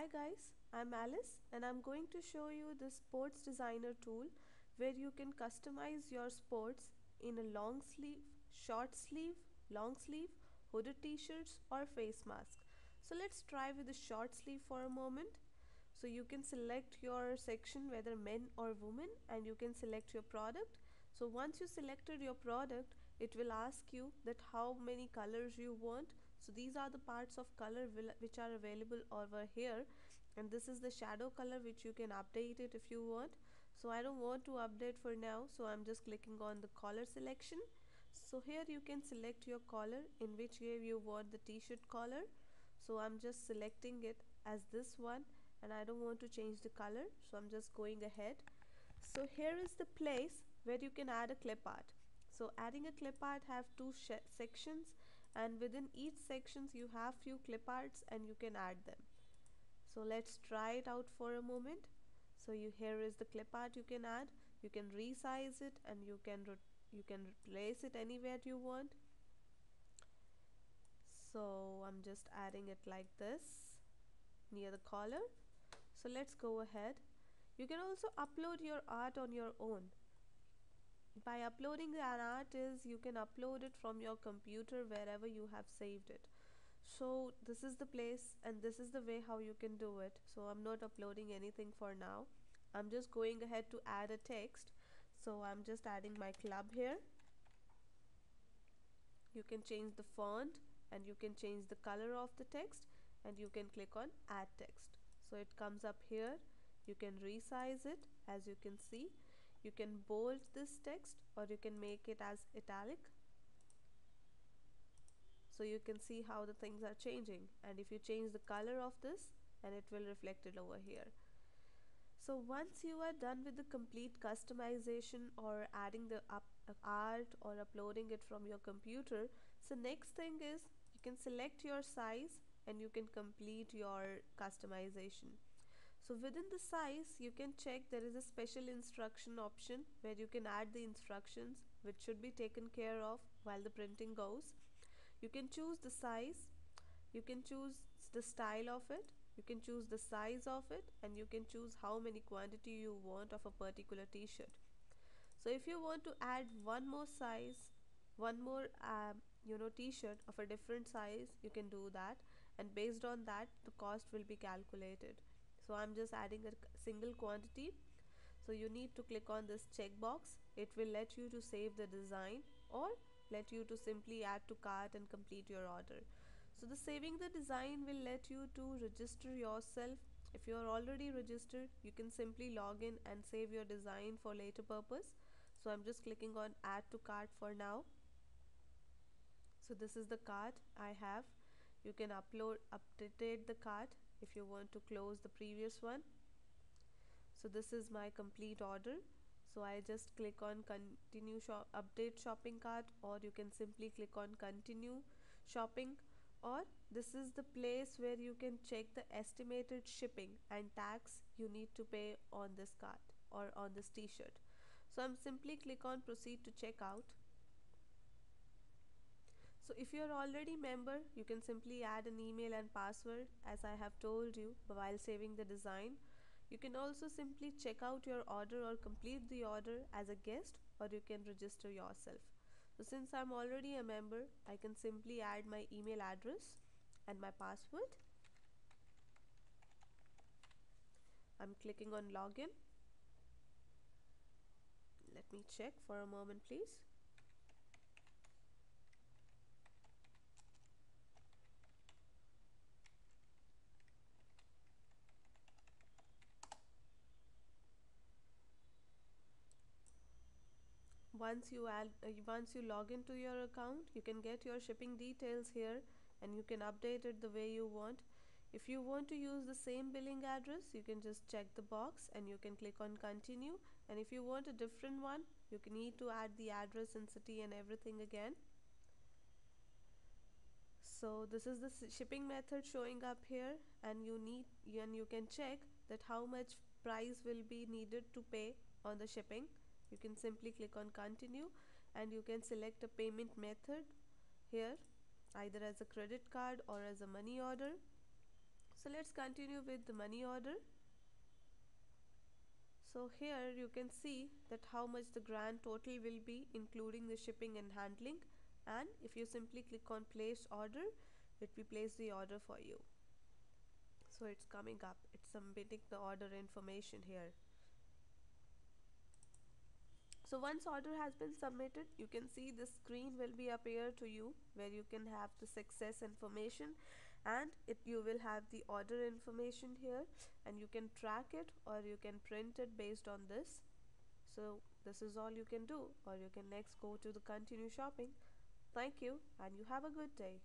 Hi guys, I'm Alice and I'm going to show you the sports designer tool where you can customize your sports in a long sleeve, short sleeve, long sleeve, hooded t-shirts or face mask. So let's try with the short sleeve for a moment. So you can select your section whether men or women and you can select your product. So once you selected your product, it will ask you that how many colors you want so these are the parts of color which are available over here. And this is the shadow color which you can update it if you want. So I don't want to update for now. So I'm just clicking on the color selection. So here you can select your color in which way you want the t-shirt color. So I'm just selecting it as this one and I don't want to change the color. So I'm just going ahead. So here is the place where you can add a clip art. So adding a clip art have two sections and within each sections you have few clip arts and you can add them. So let's try it out for a moment. So you here is the clip art you can add. You can resize it and you can you can place it anywhere you want. So I'm just adding it like this near the collar. So let's go ahead. You can also upload your art on your own by uploading an art is you can upload it from your computer wherever you have saved it. So this is the place and this is the way how you can do it. So I'm not uploading anything for now. I'm just going ahead to add a text. So I'm just adding my club here. You can change the font and you can change the color of the text and you can click on add text. So it comes up here. You can resize it as you can see you can bold this text or you can make it as italic. So you can see how the things are changing. And if you change the color of this and it will reflect it over here. So once you are done with the complete customization or adding the up, art or uploading it from your computer so next thing is you can select your size and you can complete your customization so within the size you can check there is a special instruction option where you can add the instructions which should be taken care of while the printing goes. You can choose the size. You can choose the style of it. You can choose the size of it and you can choose how many quantity you want of a particular t-shirt. So if you want to add one more size one more um, you know t-shirt of a different size you can do that. And based on that the cost will be calculated so I'm just adding a single quantity. So you need to click on this checkbox. It will let you to save the design or let you to simply add to cart and complete your order. So the saving the design will let you to register yourself. If you are already registered you can simply log in and save your design for later purpose. So I'm just clicking on add to cart for now. So this is the cart I have. You can upload update the cart if you want to close the previous one. So this is my complete order. So I just click on continue shop update shopping cart or you can simply click on continue shopping. Or this is the place where you can check the estimated shipping and tax you need to pay on this cart or on this t-shirt. So I'm simply click on proceed to checkout so if you are already member, you can simply add an email and password as I have told you while saving the design. You can also simply check out your order or complete the order as a guest or you can register yourself. So since I'm already a member, I can simply add my email address and my password. I'm clicking on login. Let me check for a moment please. Once you add uh, once you log into your account you can get your shipping details here and you can update it the way you want. If you want to use the same billing address you can just check the box and you can click on continue. And if you want a different one you can need to add the address and city and everything again. So this is the shipping method showing up here and you need and you can check that how much price will be needed to pay on the shipping you can simply click on continue and you can select a payment method here either as a credit card or as a money order. So let's continue with the money order. So here you can see that how much the grand total will be including the shipping and handling. And if you simply click on place order it will place the order for you. So it's coming up. It's submitting the order information here so once order has been submitted you can see the screen will be appear to you where you can have the success information and it you will have the order information here and you can track it or you can print it based on this. So this is all you can do or you can next go to the continue shopping. Thank you and you have a good day